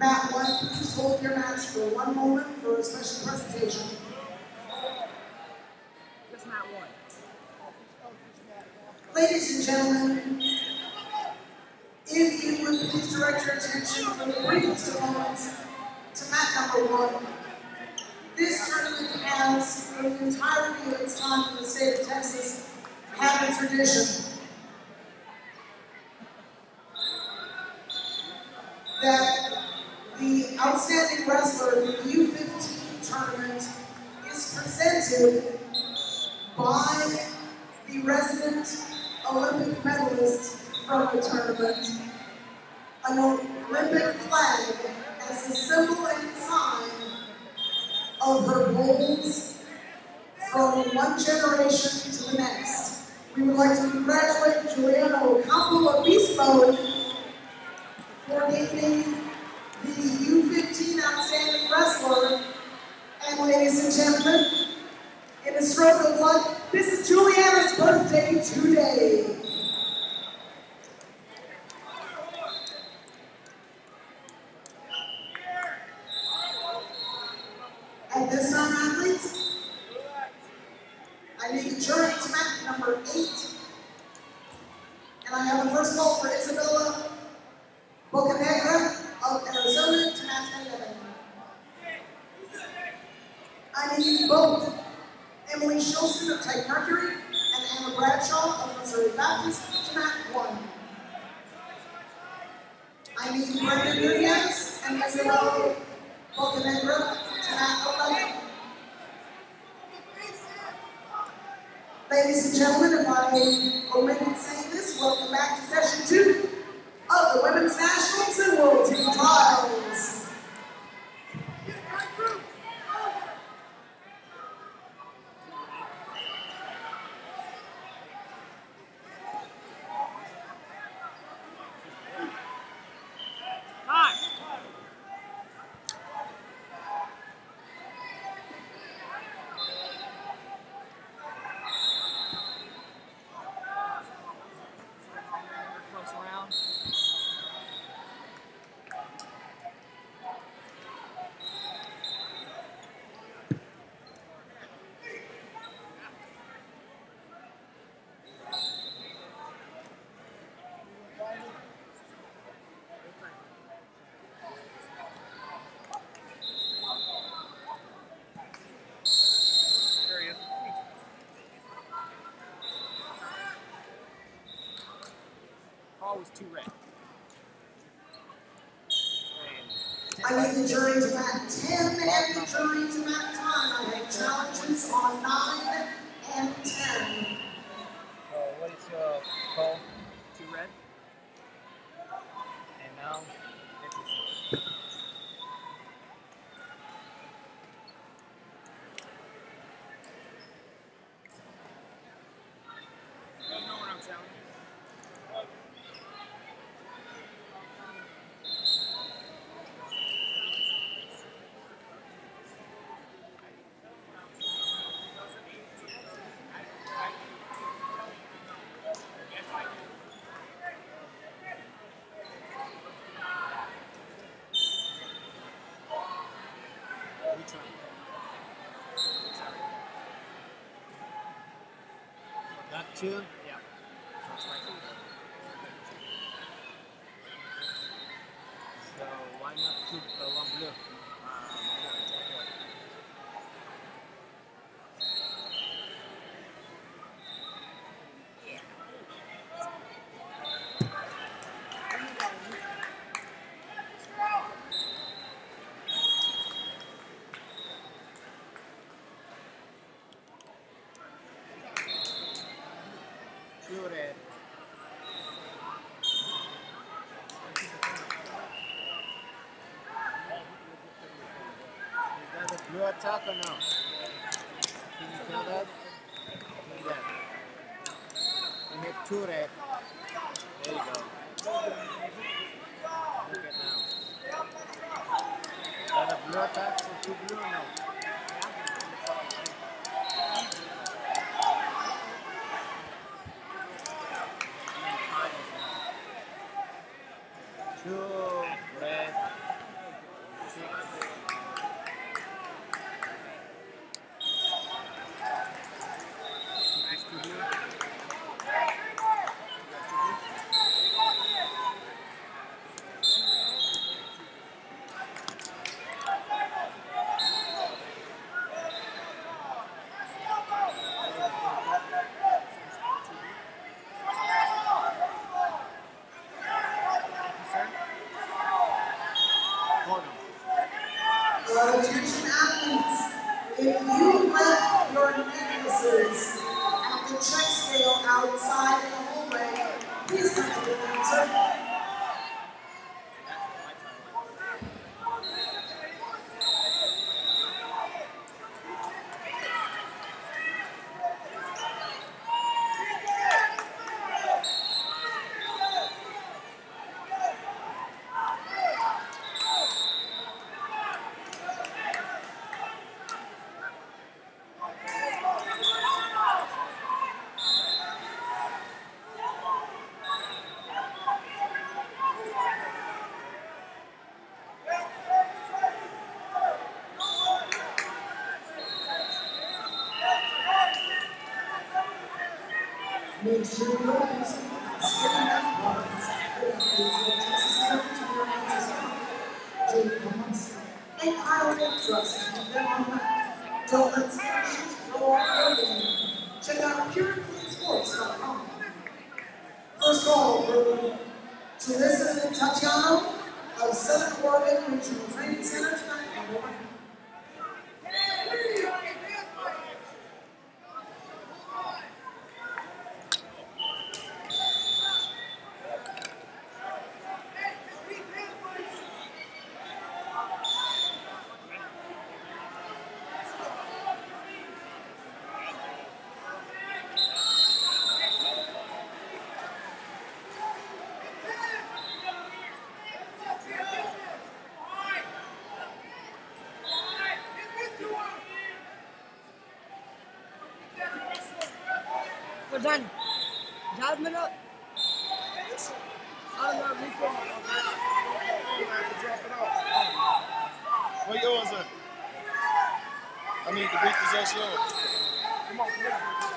Mat 1, please hold your match for one moment for a special presentation. Just Mat 1. Ladies and gentlemen, if you would please direct your attention for the briefest of moments to mat number one. This tournament has, for the entirety of its time in the state of Texas, had a tradition that outstanding wrestler the U15 tournament is presented by the resident Olympic medalist from the tournament, an Olympic flag as a symbol and sign of her goals from one generation to the next. We would like to congratulate Juliana Ocampo Obispo for gaining in a stroke of luck, this is Juliana's birthday today. At this time, athletes, I need the jury to mat number eight. And I have the first call for Isabella Bocanegra of Arizona to match 11. I need both Emily Shilson of Titan Mercury and Anna Bradshaw of Missouri Baptist to match 1. I need Brenda Nunez and Isabella Bocanegra to match 11. Ladies and gentlemen, if I omitted saying this, welcome back to session two of the Women's Nationals and World Team Trials. Time. Close around. There he is. Always too red. I need the jury to mat 10 and the jury to mat 10. I have challenges on 9 and 10. So what is your call? Too red? And now let me see. You know what I'm challenging. Which one? That two? Yeah. So why not two uh, one blue? Two red. A blue attack or no? Can you tell that? Look that. Have two red. There you go. Look at now. That a blue attack for two blue or no? Two red. Max two blue. Corner. Well, attention athletes, if you left your necklaces at the check scale outside in the hallway, please come to the counter. Open to your answers. Jake Thomas and Kyle Trust keep them on that. Don't let scares throw off. Check out PureCleanSports.com. First call for Teresa Tatiano of Southern Oregon Regional Training Center tonight. done. Jab up. I don't know if What yours are? I need the big possession. Come on, come on.